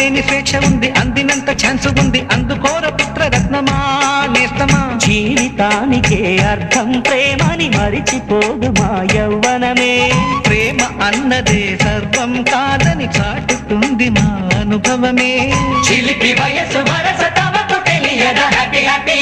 ఆపలేని స్వేచ్ఛ ఉంది అందినంత ఛాన్స్ ఉంది. అందుకోర పుత్ర రత్నమా నేస్తమా? జీవితానికే అర్థం ప్రేమని మరిచిపోదు మా యవ్వనమే. ప్రేమ అన్నదే సర్వం కాదని చాటుతుంది మా అనుభవమే. చిలిపి వయసు వరస తమకు తెలియదా? హ్యాపీ హ్యాపీ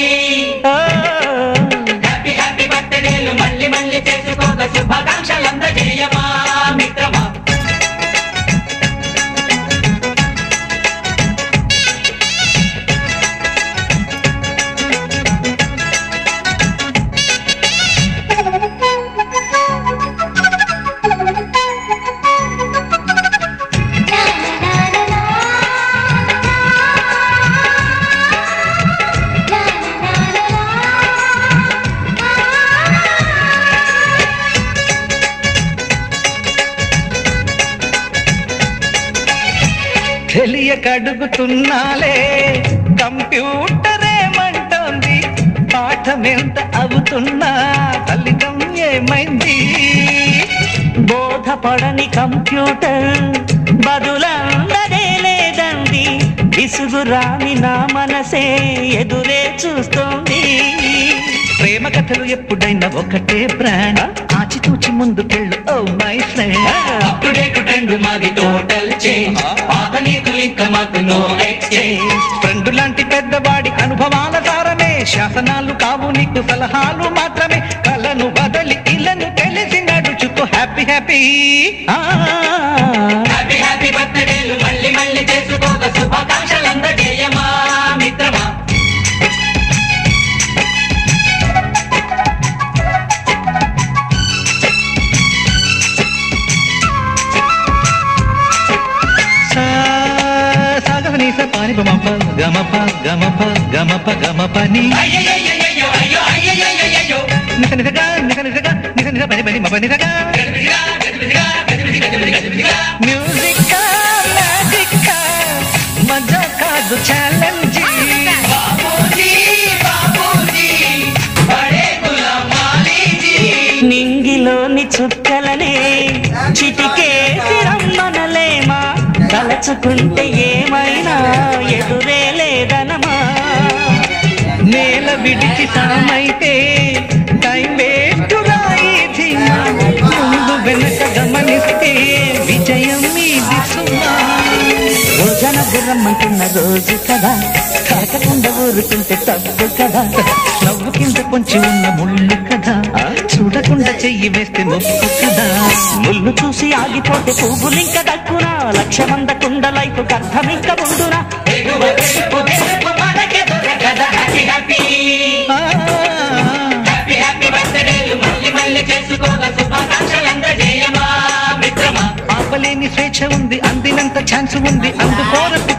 తెలియక అడుగుతున్నాలే కంప్యూటర్ ఏమంటోంది పాఠం ఎంత అవుతున్నా ఫలితం ఏమైంది? బోధపడని కంప్యూటర్ బదులందరే లేదండి విసుగురాని నా మనసే ఎదురే చూస్తోంది. ప్రేమ కథలు ఎప్పుడైనా ఒకటే బ్రాండ్ ఆచితూచి ముందుకెళ్ళు ఓ my friend. Up to date trend మాది టోటల్ చేంజ్. పాత ఎక్స్చేంజ్ ఫ్రెండ్ లాంటి పెద్దవాడి అనుభవాల సారమే. శాసనాలు కావు నీకు సలహాలు మాత్రమే. కలను బదలి ఇలను తెలిసి నడుచుకో హ్యాపీ హ్యాపీ. హ్యాపీ సాగనీస బమప గమప గమప గమప గమపని అయ్యయ్యయ్యయ్యో నిక నిక నిక నిక నిక పని పని మప నిక మ్యూజిక్ మ్యాజిక్ మజా కాదు ఛాలెంజ్ నింగిలోని చుక్కలనే చిటికే దాచుకుంటే ఏమైనా ఎదురే లేదనమా నేల విడిచి తామైతే టైం వేస్తుగా ఇది ముందు వెనక గమనిస్తే విజయం మీది సుమా రోజన గుర్రమ్మంటున్న రోజు కదా. కాకకుండా ఊరుకుంటే తప్పు కదా. నవ్వు కింద కొంచెం ఉన్న ముళ్ళు కదా. చూడకుండా చెయ్యి వేస్తే ముప్పు కదా. ముళ్ళు చూసి ఆగిపోతే పువ్వులింక దక్కునా. లక్ష్యమందకుండ లైఫ్ అర్థమింక ముందునా ఆపలేని స్వేచ్ఛ ఉంది అందినంత ఛాన్స్ ఉంది అందుకోరకు